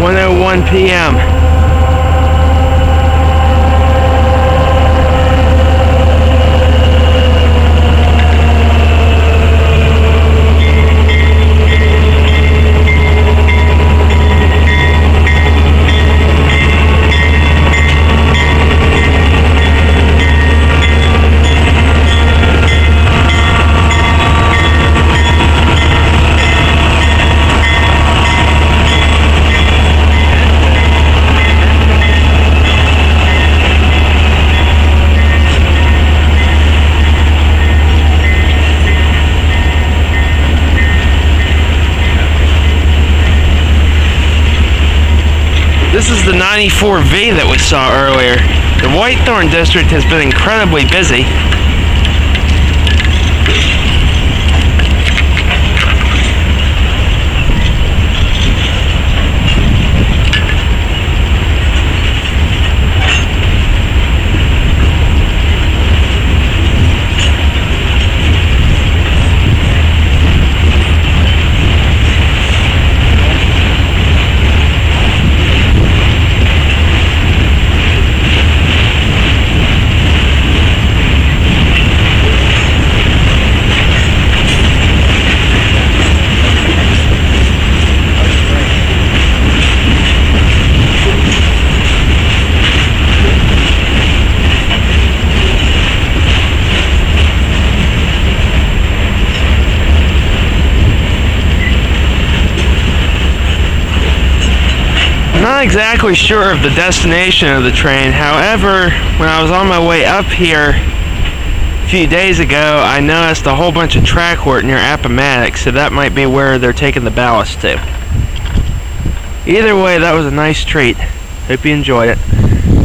101 p.m. This is the 94V that we saw earlier. The Whitethorne District has been incredibly busy. Not exactly sure of the destination of the train. However, when I was on my way up here a few days ago, I noticed a whole bunch of track work near Appomattox, so that might be where they're taking the ballast to. Either way, that was a nice treat. Hope you enjoyed it.